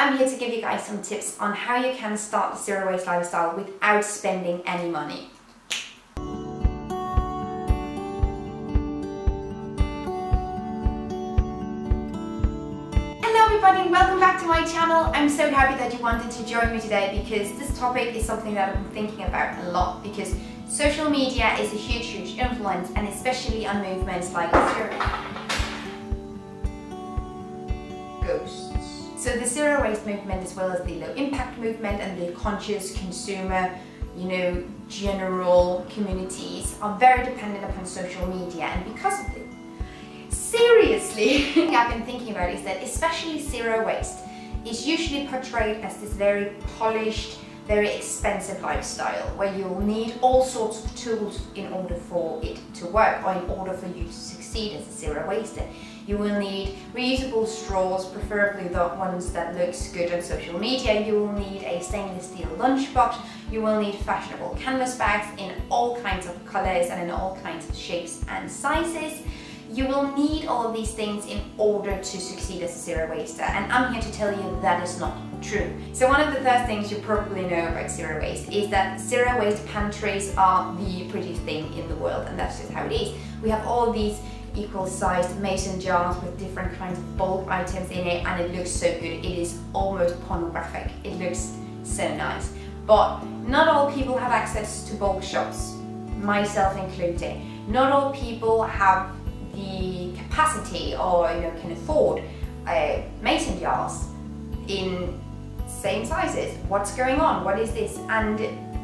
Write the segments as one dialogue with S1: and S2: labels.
S1: I'm here to give you guys some tips on how you can start the zero waste lifestyle without spending any money. Hello everybody welcome back to my channel. I'm so happy that you wanted to join me today because this topic is something that I've been thinking about a lot because social media is a huge, huge influence and especially on movements like zero waste. So the zero waste movement as well as the low impact movement and the conscious consumer, you know, general communities are very dependent upon social media. And because of it, seriously, I've been thinking about is that especially zero waste is usually portrayed as this very polished, very expensive lifestyle where you'll need all sorts of tools in order for it to work or in order for you to succeed as a zero waster. You will need reusable straws, preferably the ones that looks good on social media. You will need a stainless steel lunchbox. You will need fashionable canvas bags in all kinds of colors and in all kinds of shapes and sizes. You will need all of these things in order to succeed as a zero waster and I'm here to tell you that is not true. So one of the first things you probably know about zero waste is that zero waste pantries are the prettiest thing in the world and that's just how it is. We have all these equal sized mason jars with different kinds of bulk items in it and it looks so good. It is almost pornographic. It looks so nice. But not all people have access to bulk shops, myself included. Not all people have the capacity or you know can afford uh, mason jars in same sizes. What's going on? What is this? And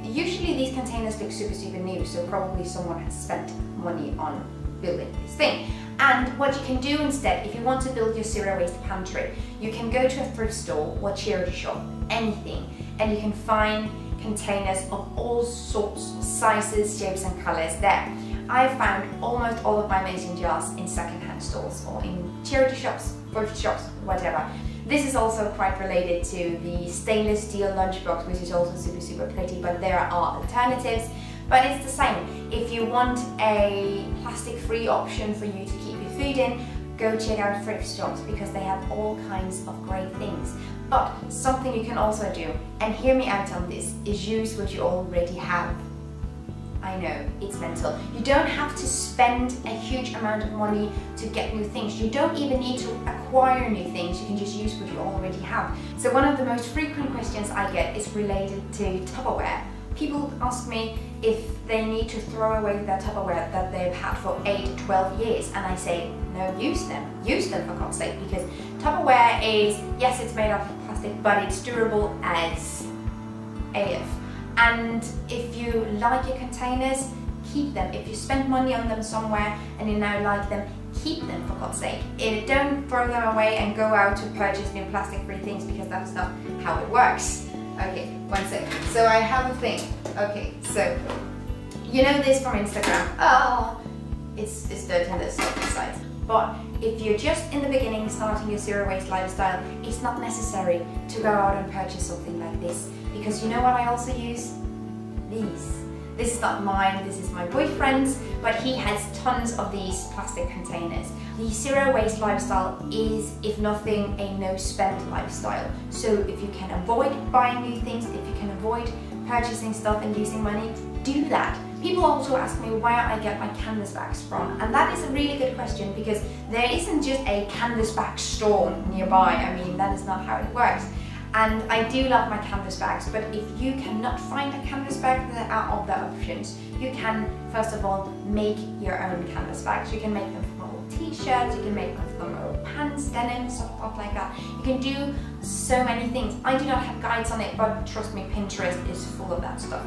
S1: usually these containers look super super new so probably someone has spent money on building this thing. And what you can do instead, if you want to build your zero waste pantry, you can go to a thrift store or charity shop, anything, and you can find containers of all sorts, sizes, shapes and colors there. I found almost all of my mason jars in secondhand stores or in charity shops, thrift shops, whatever. This is also quite related to the stainless steel lunchbox, which is also super, super pretty, but there are alternatives. But it's the same. If you want a plastic-free option for you to keep your food in, go check out thrift shops because they have all kinds of great things. But something you can also do, and hear me out on this, is use what you already have. I know, it's mental. You don't have to spend a huge amount of money to get new things. You don't even need to acquire new things. You can just use what you already have. So one of the most frequent questions I get is related to Tupperware. People ask me if they need to throw away their Tupperware that they've had for 8 12 years and I say no use them use them for God's sake because Tupperware is yes it's made of plastic but it's durable as AF and if you like your containers keep them if you spend money on them somewhere and you now like them keep them for God's sake it, don't throw them away and go out to purchase new plastic free things because that's not how it works Okay, one second. So I have a thing. Okay, so you know this from Instagram. Oh, it's, it's dirty on this side. But if you're just in the beginning starting your zero waste lifestyle, it's not necessary to go out and purchase something like this. Because you know what I also use? These. This is not mine, this is my boyfriend's, but he has tons of these plastic containers. The zero waste lifestyle is, if nothing, a no spend lifestyle. So if you can avoid buying new things, if you can avoid purchasing stuff and using money, do that. People also ask me where I get my canvas bags from and that is a really good question because there isn't just a canvas bag store nearby. I mean that is not how it works. And I do love my canvas bags, but if you cannot find a canvas bag, there are other options. You can, first of all, make your own canvas bags. You can make them from old t-shirts, you can make them from old pants, denim, stuff like that. You can do so many things. I do not have guides on it, but trust me, Pinterest is full of that stuff.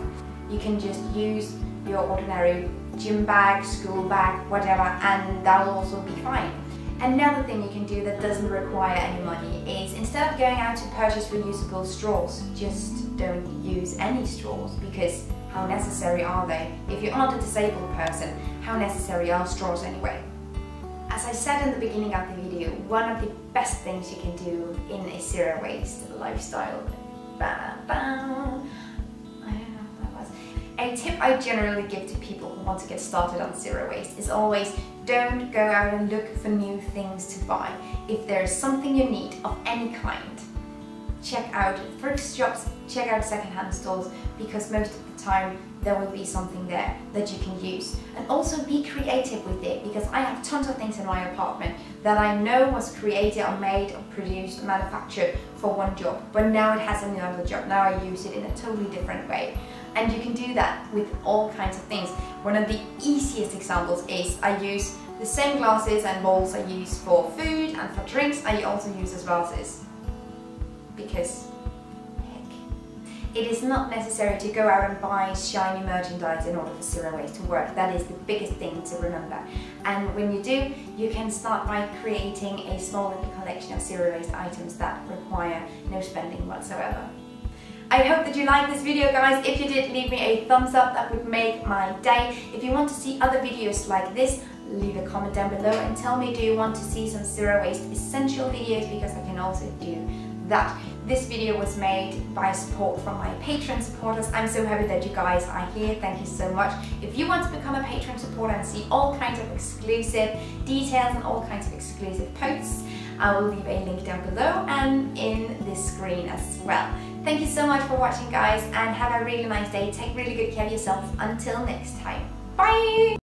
S1: You can just use your ordinary gym bag, school bag, whatever, and that will also be fine. Another thing you can do that doesn't require any money is instead of going out to purchase reusable straws, just don't use any straws because how necessary are they? If you're not a disabled person, how necessary are straws anyway? As I said in the beginning of the video, one of the best things you can do in a zero waste lifestyle a tip I generally give to people who want to get started on zero waste is always don't go out and look for new things to buy. If there's something you need of any kind, check out thrift shops, check out secondhand stores because most of the time there will be something there that you can use. And also be creative with it because I have tons of things in my apartment that I know was created or made or produced or manufactured for one job, but now it has another job. Now I use it in a totally different way. And you can do that with all kinds of things. One of the easiest examples is I use the same glasses and bowls I use for food and for drinks, I also use as vases. Because heck, it is not necessary to go out and buy shiny merchandise in order for zero waste to work. That is the biggest thing to remember. And when you do, you can start by creating a small little collection of zero waste items that require no spending whatsoever. I hope that you liked this video guys. If you did, leave me a thumbs up. That would make my day. If you want to see other videos like this, leave a comment down below and tell me do you want to see some zero waste essential videos because I can also do that. This video was made by support from my Patreon supporters. I'm so happy that you guys are here. Thank you so much. If you want to become a Patreon supporter and see all kinds of exclusive details and all kinds of exclusive posts, I will leave a link down below and in this screen as well. Thank you so much for watching guys and have a really nice day. Take really good care of yourself. Until next time. Bye!